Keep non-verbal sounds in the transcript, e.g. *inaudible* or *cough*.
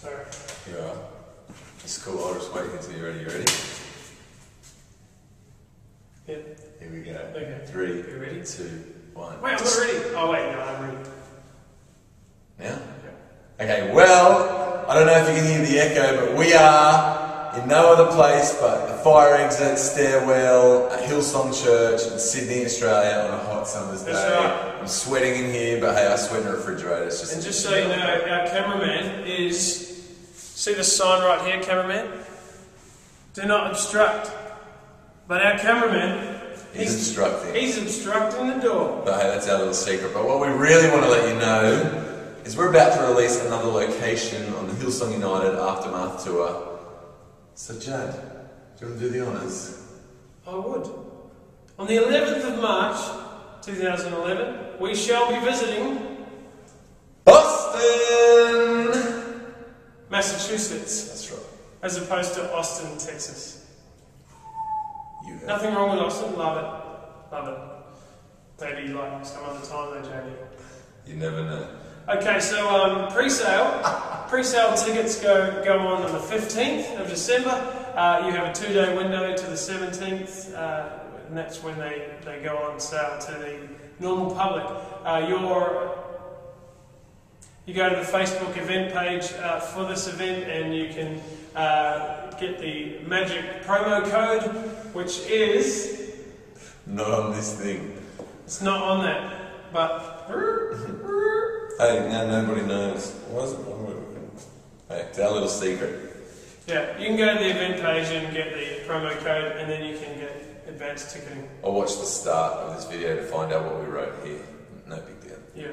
Sir. Yeah. It's cool. Otis waiting until you're ready. You ready? Yep. Here we go. Okay. Three. You ready? Two. One. Wait, I'm not ready. Oh wait, no, I'm ready. Now. Okay. Well, I don't know if you can hear the echo, but we are in no other place but the fire exit stairwell at Hillsong Church in Sydney, Australia on a hot summer's day. Right. I'm sweating in here, but hey, I sweat in a refrigerator. It's just And just so you know, our cameraman is. See the sign right here, cameraman? Do not obstruct. But our cameraman, He's obstructing. He's obstructing the door. But hey, that's our little secret. But what we really want to let you know is we're about to release another location on the Hillsong United Aftermath Tour. So, Jad, do you want to do the honours? I would. On the 11th of March 2011, we shall be visiting Boston! Massachusetts That's right. as opposed to Austin, Texas. You have. Nothing wrong with Austin, love it. Love it. Maybe like some other time though, JD. You never know. Okay, so um, pre-sale, *laughs* pre-sale tickets go go on on the fifteenth of December. Uh, you have a two-day window to the seventeenth, uh, and that's when they, they go on sale to the normal public. Uh, your you go to the Facebook event page uh, for this event, and you can uh, get the magic promo code, which is Not on this thing. it's not on that, but. *laughs* Hey, now nobody knows. Why is it one word? Hey, it's our little secret. Yeah, you can go to the event page and get the promo code, and then you can get advanced ticketing. I'll watch the start of this video to find out what we wrote here. No big deal. Yeah.